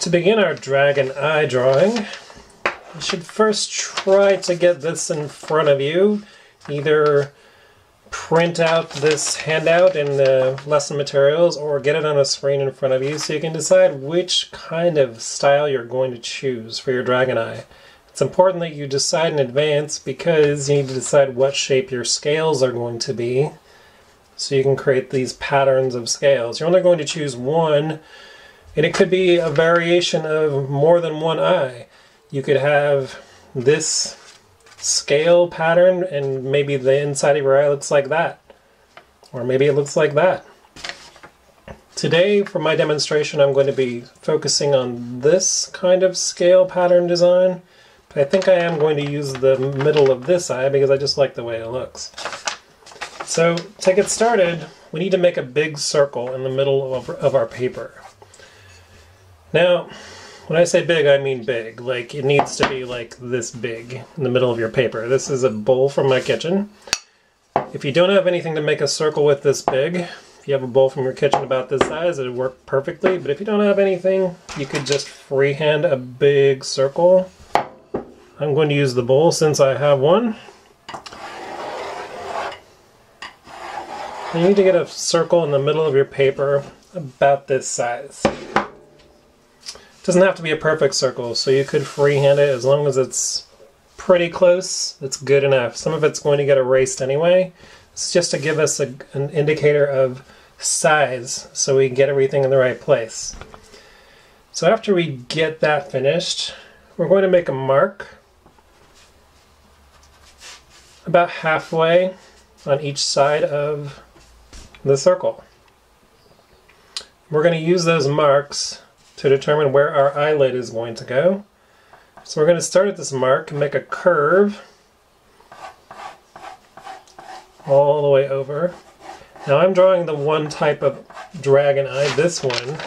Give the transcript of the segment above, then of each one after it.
To begin our dragon eye drawing, you should first try to get this in front of you. Either print out this handout in the lesson materials or get it on a screen in front of you so you can decide which kind of style you're going to choose for your dragon eye. It's important that you decide in advance because you need to decide what shape your scales are going to be so you can create these patterns of scales. You're only going to choose one and it could be a variation of more than one eye. You could have this scale pattern and maybe the inside of your eye looks like that. Or maybe it looks like that. Today, for my demonstration, I'm going to be focusing on this kind of scale pattern design. But I think I am going to use the middle of this eye because I just like the way it looks. So to get started, we need to make a big circle in the middle of, of our paper. Now, when I say big, I mean big. Like, it needs to be like this big in the middle of your paper. This is a bowl from my kitchen. If you don't have anything to make a circle with this big, if you have a bowl from your kitchen about this size, it would work perfectly. But if you don't have anything, you could just freehand a big circle. I'm going to use the bowl since I have one. You need to get a circle in the middle of your paper about this size doesn't have to be a perfect circle, so you could freehand it as long as it's pretty close. It's good enough. Some of it's going to get erased anyway. It's just to give us a, an indicator of size so we get everything in the right place. So after we get that finished, we're going to make a mark about halfway on each side of the circle. We're going to use those marks to determine where our eyelid is going to go. So we're going to start at this mark and make a curve all the way over. Now I'm drawing the one type of dragon eye, this one.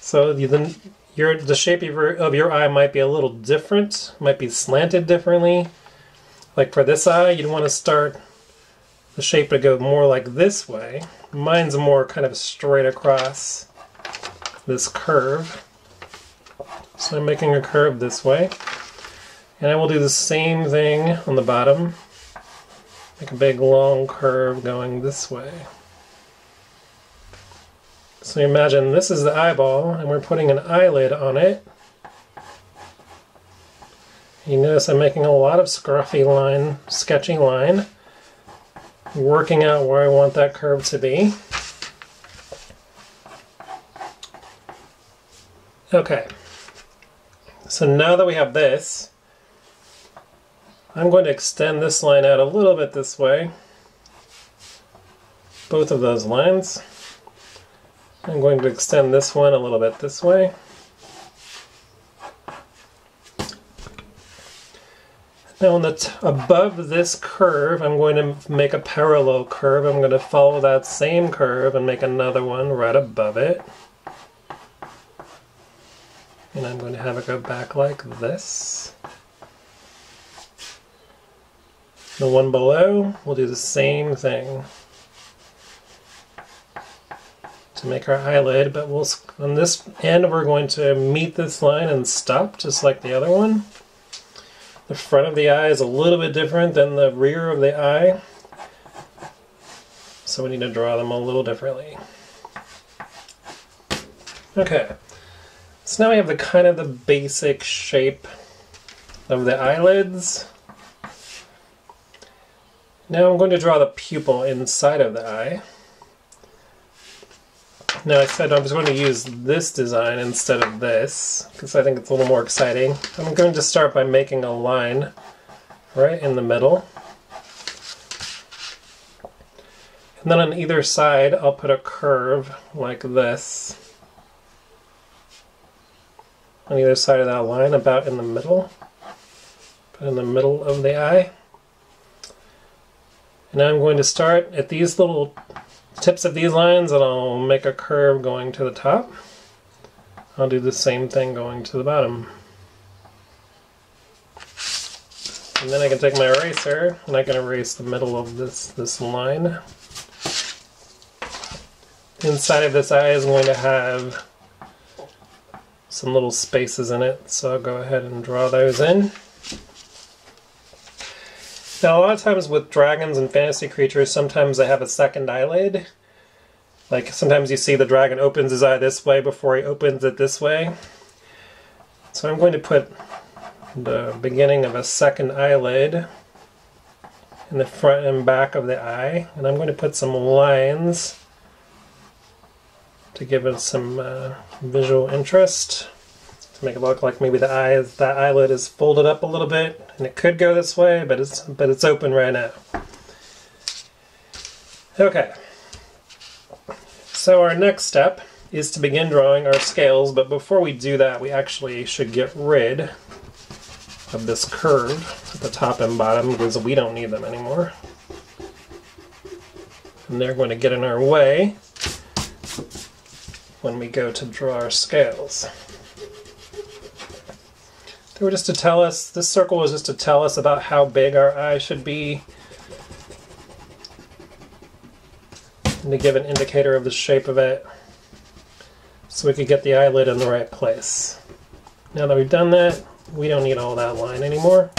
So the, your, the shape of your, of your eye might be a little different, might be slanted differently. Like for this eye, you'd want to start the shape to go more like this way. Mine's more kind of straight across this curve. So I'm making a curve this way. And I will do the same thing on the bottom. Make a big long curve going this way. So imagine this is the eyeball and we're putting an eyelid on it. You notice I'm making a lot of scruffy line, sketchy line, working out where I want that curve to be. Okay. So now that we have this, I'm going to extend this line out a little bit this way. Both of those lines. I'm going to extend this one a little bit this way. Now on the above this curve, I'm going to make a parallel curve. I'm going to follow that same curve and make another one right above it. And I'm going to have it go back like this. The one below, we'll do the same thing to make our eyelid, but we'll on this end we're going to meet this line and stop just like the other one. The front of the eye is a little bit different than the rear of the eye, so we need to draw them a little differently. Okay. So now we have the kind of the basic shape of the eyelids. Now I'm going to draw the pupil inside of the eye. Now I said I was going to use this design instead of this because I think it's a little more exciting. I'm going to start by making a line right in the middle. And then on either side I'll put a curve like this on either side of that line, about in the middle, in the middle of the eye. And now I'm going to start at these little tips of these lines and I'll make a curve going to the top. I'll do the same thing going to the bottom. And then I can take my eraser and I can erase the middle of this, this line. Inside of this eye is going to have some little spaces in it, so I'll go ahead and draw those in. Now, a lot of times with dragons and fantasy creatures, sometimes they have a second eyelid. Like sometimes you see the dragon opens his eye this way before he opens it this way. So I'm going to put the beginning of a second eyelid in the front and back of the eye, and I'm going to put some lines to give it some uh, visual interest to make it look like maybe the eye that eyelid is folded up a little bit and it could go this way but it's but it's open right now. Okay. So our next step is to begin drawing our scales but before we do that we actually should get rid of this curve at the top and bottom because we don't need them anymore. And they're going to get in our way when we go to draw our scales. They were just to tell us, this circle was just to tell us about how big our eye should be and to give an indicator of the shape of it so we could get the eyelid in the right place. Now that we've done that, we don't need all that line anymore.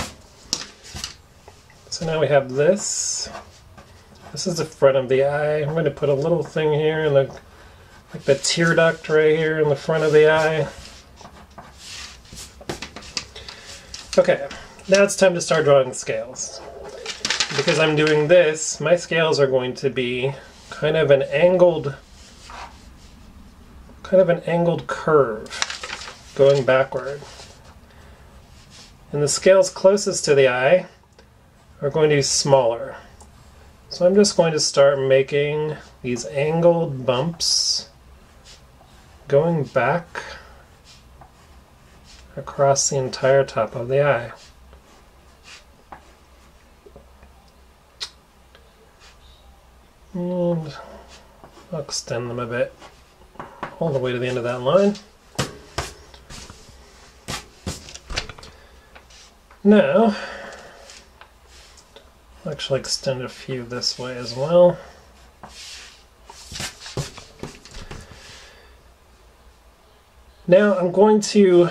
So now we have this. This is the front of the eye. I'm going to put a little thing here in the like the tear duct right here in the front of the eye. Okay, now it's time to start drawing scales. Because I'm doing this, my scales are going to be kind of an angled, kind of an angled curve going backward. And the scales closest to the eye are going to be smaller. So I'm just going to start making these angled bumps going back across the entire top of the eye. And I'll extend them a bit all the way to the end of that line. Now, I'll actually extend a few this way as well. Now I'm going to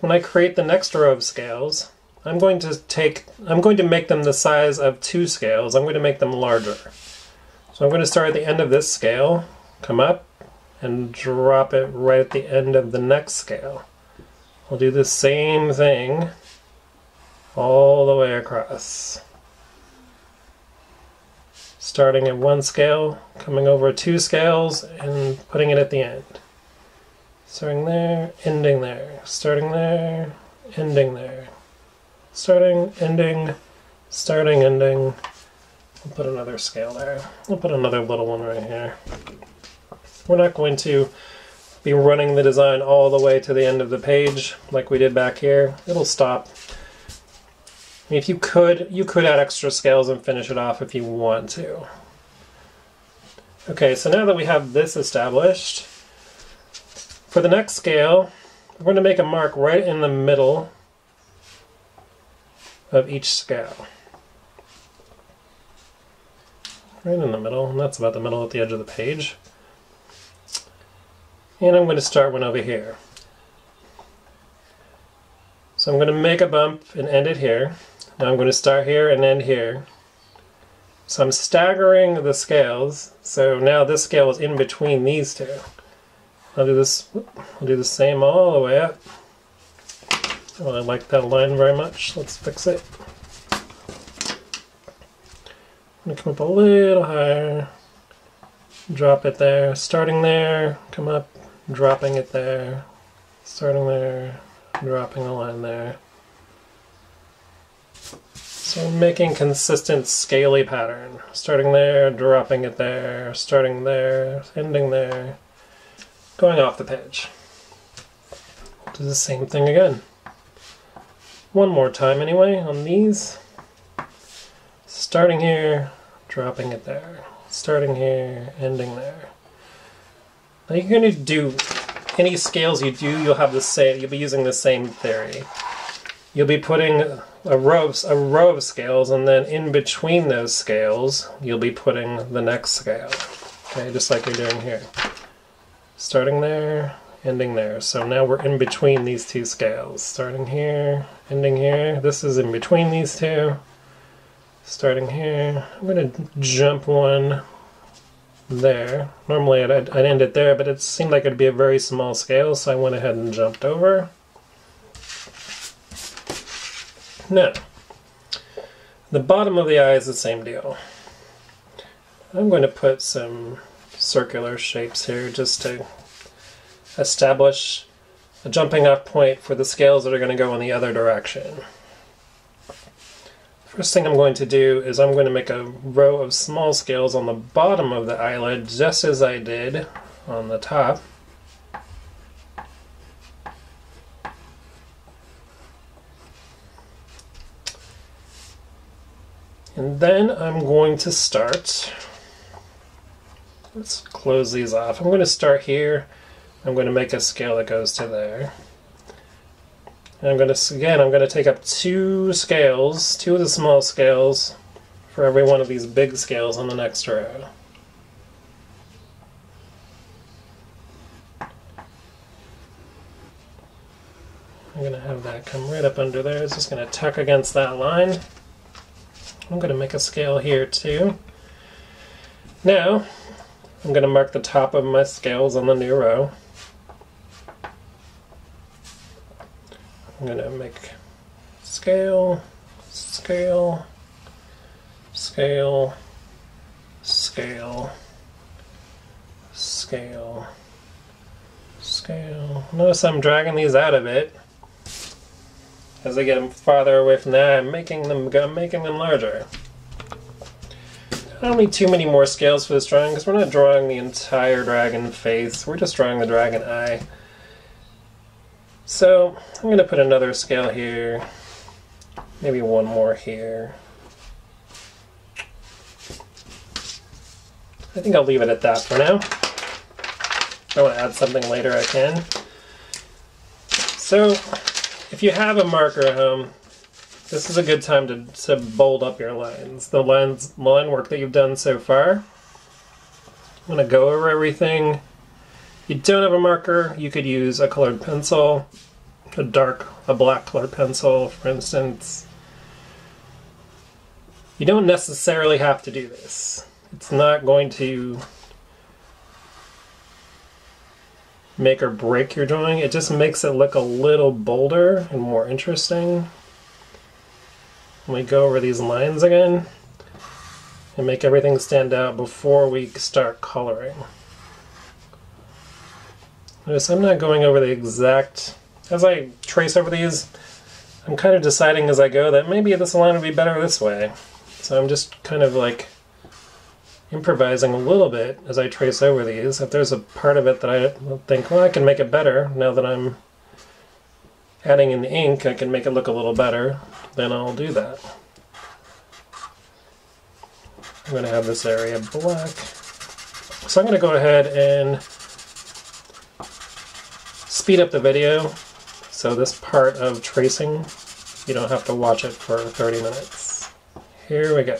when I create the next row of scales, I'm going to take, I'm going to make them the size of two scales. I'm going to make them larger. So I'm going to start at the end of this scale, come up, and drop it right at the end of the next scale. I'll do the same thing all the way across. Starting at one scale, coming over two scales, and putting it at the end. Starting there, ending there. Starting there, ending there. Starting, ending, starting, ending. We'll put another scale there. We'll put another little one right here. We're not going to be running the design all the way to the end of the page like we did back here. It'll stop. I mean, if you could, you could add extra scales and finish it off if you want to. Okay, so now that we have this established, for the next scale, we're going to make a mark right in the middle of each scale. Right in the middle, and that's about the middle at the edge of the page. And I'm going to start one over here. So I'm going to make a bump and end it here. Now I'm going to start here and end here. So I'm staggering the scales, so now this scale is in between these two. I'll do this. I'll do the same all the way up. I like that line very much. Let's fix it. I'm gonna come up a little higher. Drop it there. Starting there. Come up. Dropping it there. Starting there. Dropping the line there. So I'm making consistent scaly pattern. Starting there, dropping it there, starting there, ending there going off the page. Do the same thing again. One more time anyway on these. Starting here, dropping it there. Starting here, ending there. Now you're going to do any scales you do, you'll have the same. You'll be using the same theory. You'll be putting a row of, a row of scales, and then in between those scales, you'll be putting the next scale. Okay, just like you're doing here starting there, ending there. So now we're in between these two scales. Starting here, ending here. This is in between these two. Starting here. I'm going to jump one there. Normally I'd, I'd end it there, but it seemed like it'd be a very small scale, so I went ahead and jumped over. Now, the bottom of the eye is the same deal. I'm going to put some circular shapes here just to establish a jumping off point for the scales that are going to go in the other direction. First thing I'm going to do is I'm going to make a row of small scales on the bottom of the eyelid just as I did on the top. And then I'm going to start, let's close these off. I'm going to start here. I'm going to make a scale that goes to there. And I'm going to, again, I'm going to take up two scales, two of the small scales, for every one of these big scales on the next row. I'm going to have that come right up under there. It's just going to tuck against that line. I'm going to make a scale here too. Now, I'm going to mark the top of my scales on the new row. I'm going to make scale, scale, scale, scale, scale, scale. Notice I'm dragging these out of it. As I get them farther away from that, I'm making them, I'm making them larger. I don't need too many more scales for this drawing because we're not drawing the entire dragon face. We're just drawing the dragon eye. So I'm going to put another scale here, maybe one more here. I think I'll leave it at that for now. I want to add something later, I can. So if you have a marker at home, this is a good time to, to bold up your lines. The lines, line work that you've done so far. I'm going to go over everything. If you don't have a marker, you could use a colored pencil, a dark, a black colored pencil, for instance. You don't necessarily have to do this. It's not going to make or break your drawing. It just makes it look a little bolder and more interesting. We go over these lines again and make everything stand out before we start coloring. Notice I'm not going over the exact, as I trace over these, I'm kind of deciding as I go that maybe this line would be better this way. So I'm just kind of like improvising a little bit as I trace over these. If there's a part of it that I think, well, I can make it better now that I'm adding in the ink, I can make it look a little better, then I'll do that. I'm going to have this area black. So I'm going to go ahead and speed up the video so this part of tracing, you don't have to watch it for 30 minutes. Here we go.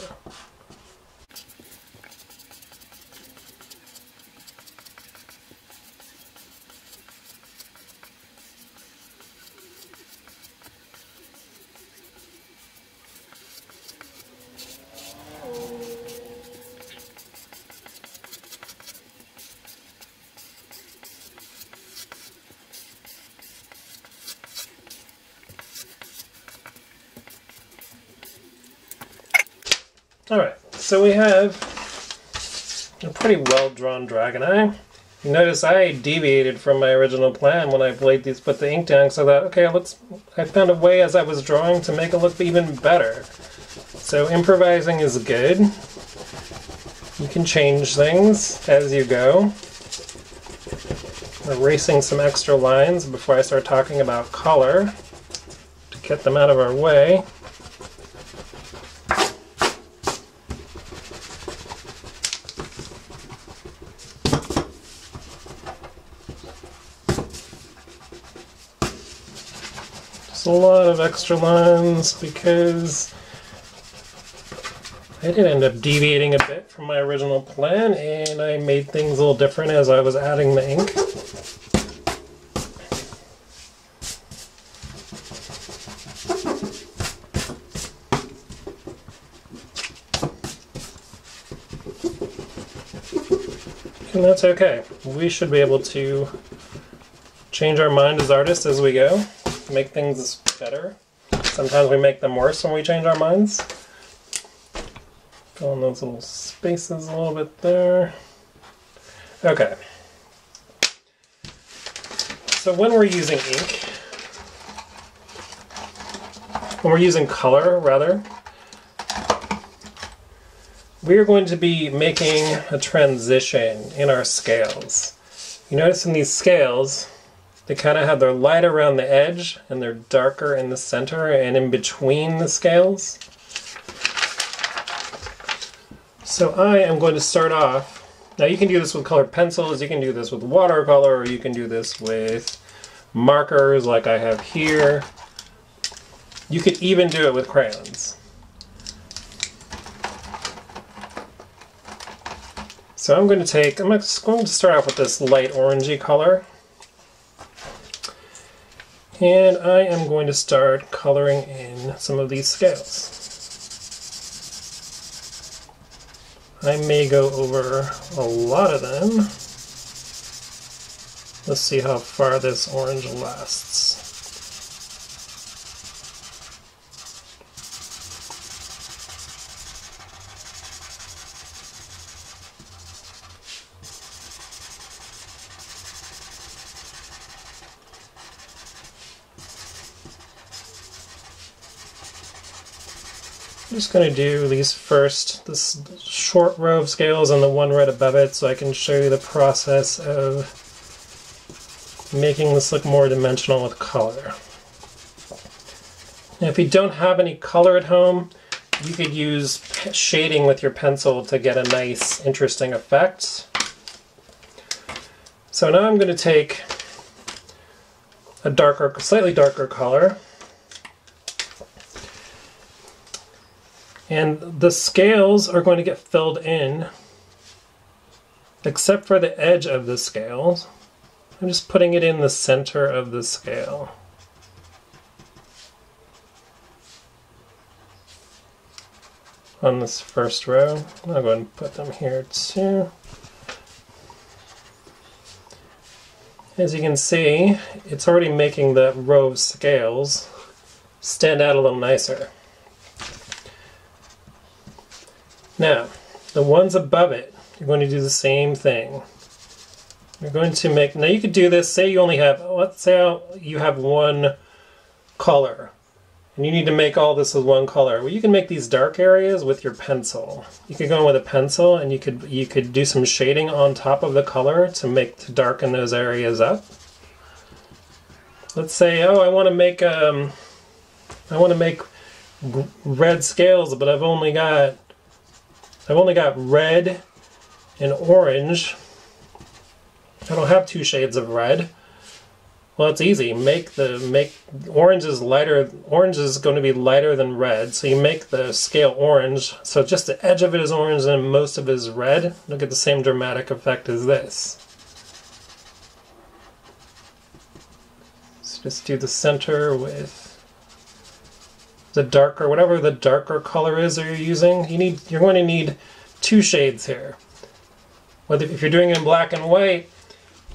Alright, so we have a pretty well-drawn dragon eye. You notice I deviated from my original plan when I laid these, put the ink down, so that, okay, let's, I found a way as I was drawing to make it look even better. So improvising is good. You can change things as you go. Erasing some extra lines before I start talking about color to get them out of our way. extra lines because I did end up deviating a bit from my original plan and I made things a little different as I was adding the ink. And that's okay. We should be able to change our mind as artists as we go, make things better. Sometimes we make them worse when we change our minds. Fill in those little spaces a little bit there. Okay. So when we're using ink, when we're using color, rather, we are going to be making a transition in our scales. You notice in these scales, they kind of have their light around the edge and they're darker in the center and in between the scales. So I am going to start off, now you can do this with colored pencils, you can do this with watercolor, or you can do this with markers like I have here. You could even do it with crayons. So I'm going to take, I'm just going to start off with this light orangey color. And I am going to start coloring in some of these scales. I may go over a lot of them. Let's see how far this orange lasts. I'm just going to do these first, this short row of scales and the one right above it so I can show you the process of making this look more dimensional with color. Now if you don't have any color at home, you could use shading with your pencil to get a nice, interesting effect. So now I'm going to take a darker, slightly darker color, And the scales are going to get filled in, except for the edge of the scales. I'm just putting it in the center of the scale. On this first row, I'll go ahead and put them here too. As you can see, it's already making the row of scales stand out a little nicer. Now, the ones above it, you're going to do the same thing. You're going to make, now you could do this, say you only have, let's say you have one color, and you need to make all this with one color. Well, you can make these dark areas with your pencil. You could go in with a pencil and you could you could do some shading on top of the color to make to darken those areas up. Let's say, oh, I want to make um, I want to make red scales, but I've only got I've only got red and orange. I don't have two shades of red. Well, it's easy. Make the make orange is lighter. Orange is going to be lighter than red, so you make the scale orange. So just the edge of it is orange and most of it is red. You'll get the same dramatic effect as this. So just do the center with the darker, whatever the darker color is that you're using, you need you're going to need two shades here. Whether if you're doing it in black and white,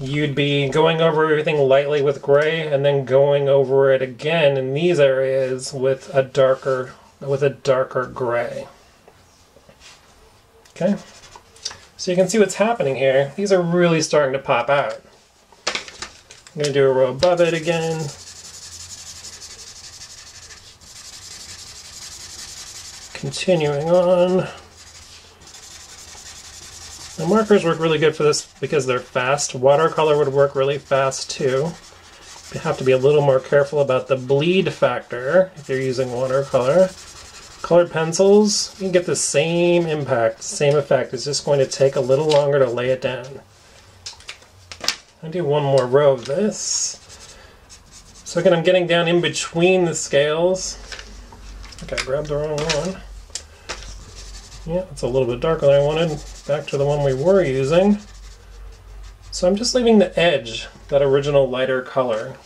you'd be going over everything lightly with gray and then going over it again in these areas with a darker with a darker gray. Okay? So you can see what's happening here. These are really starting to pop out. I'm going to do a row above it again. Continuing on. The markers work really good for this because they're fast. Watercolor would work really fast too. You have to be a little more careful about the bleed factor if you're using watercolor. Colored pencils, you can get the same impact, same effect. It's just going to take a little longer to lay it down. I'll do one more row of this. So again, I'm getting down in between the scales. Okay, I grabbed the wrong one. Yeah, it's a little bit darker than I wanted. Back to the one we were using. So I'm just leaving the edge, that original lighter color.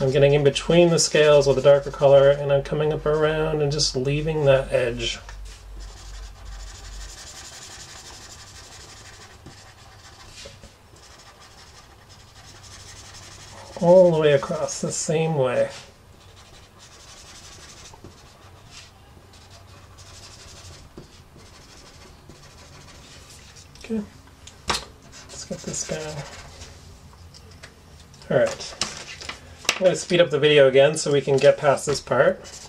I'm getting in between the scales with a darker color and I'm coming up around and just leaving that edge. All the way across the same way. Get this going. Alright, I'm going to speed up the video again so we can get past this part.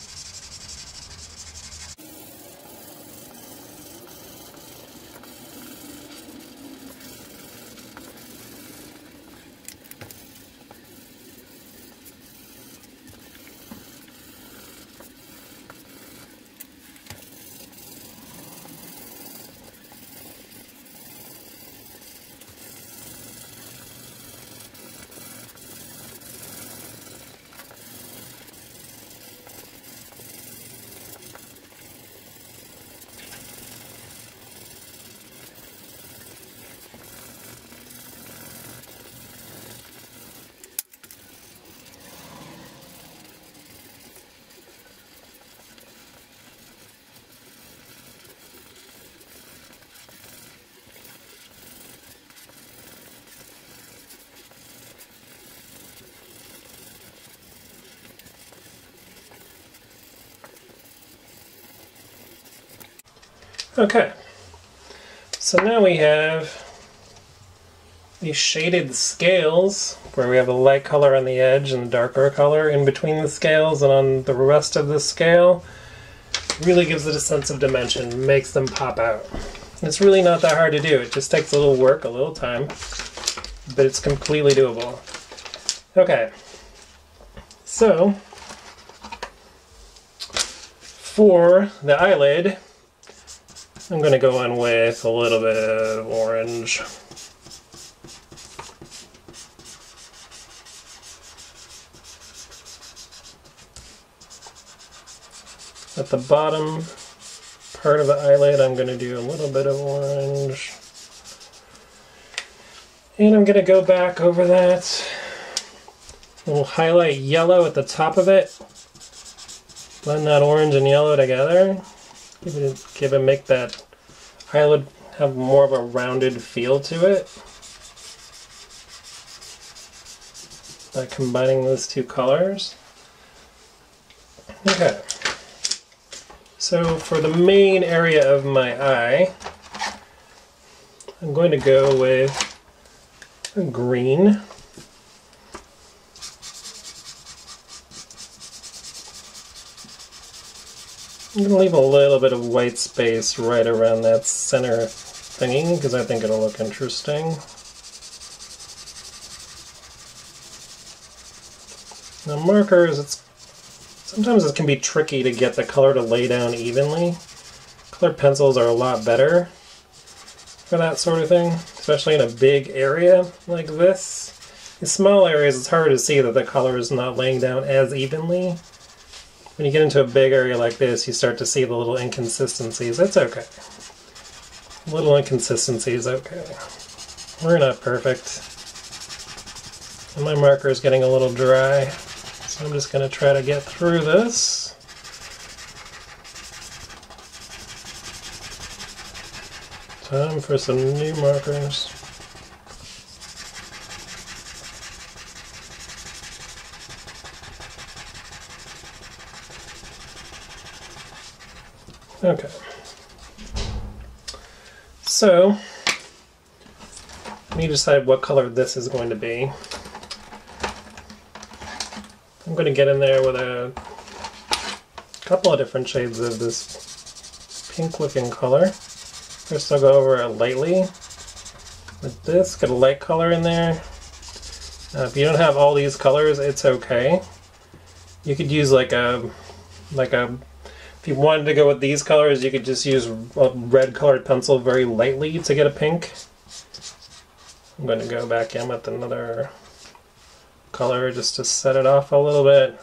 Okay, so now we have these shaded scales where we have a light color on the edge and a darker color in between the scales and on the rest of the scale. Really gives it a sense of dimension, makes them pop out. It's really not that hard to do, it just takes a little work, a little time, but it's completely doable. Okay, so for the eyelid, I'm going to go in with a little bit of orange. At the bottom part of the eyelid, I'm going to do a little bit of orange. And I'm going to go back over that. We'll highlight yellow at the top of it. Blend that orange and yellow together. Give it, give it, make that eyelid have more of a rounded feel to it. By combining those two colors. Okay. So for the main area of my eye, I'm going to go with a green. I'm to leave a little bit of white space right around that center thingy because I think it'll look interesting. Now markers, it's sometimes it can be tricky to get the color to lay down evenly. Colored pencils are a lot better for that sort of thing, especially in a big area like this. In small areas, it's hard to see that the color is not laying down as evenly. When you get into a big area like this, you start to see the little inconsistencies. It's okay. Little inconsistencies, okay. We're not perfect. And my marker is getting a little dry, so I'm just going to try to get through this. Time for some new markers. Okay. So, let me decide what color this is going to be. I'm going to get in there with a couple of different shades of this pink looking color. First I'll go over it lightly with this, get a light color in there. Now, if you don't have all these colors, it's okay. You could use like a like a you wanted to go with these colors, you could just use a red colored pencil very lightly to get a pink. I'm going to go back in with another color just to set it off a little bit.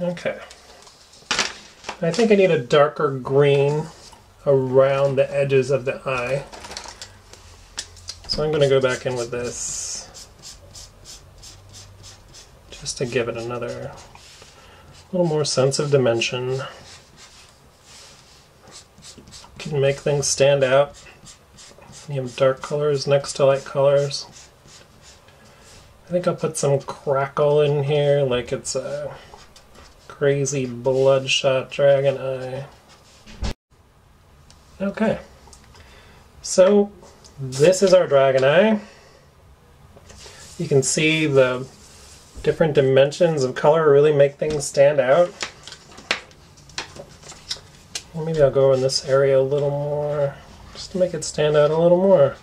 Okay. I think I need a darker green around the edges of the eye. So I'm going to go back in with this just to give it another little more sense of dimension. can make things stand out. You have dark colors next to light colors. I think I'll put some crackle in here like it's a crazy bloodshot dragon eye. Okay. So this is our dragon eye. You can see the different dimensions of color really make things stand out. maybe I'll go in this area a little more, just to make it stand out a little more.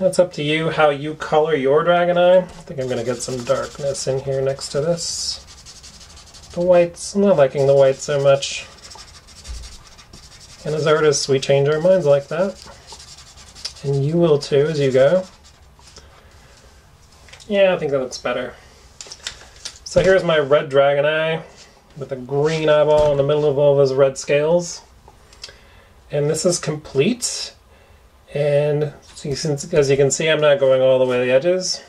That's up to you how you color your dragon eye. I think I'm going to get some darkness in here next to this. The whites, I'm not liking the white so much. And as artists, we change our minds like that. And you will too as you go. Yeah, I think that looks better. So here's my red dragon eye with a green eyeball in the middle of all those red scales. And this is complete. And see, since as you can see, I'm not going all the way to the edges.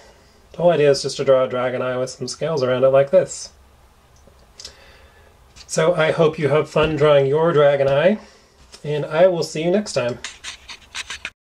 The whole idea is just to draw a dragon eye with some scales around it like this. So I hope you have fun drawing your dragon eye, and I will see you next time.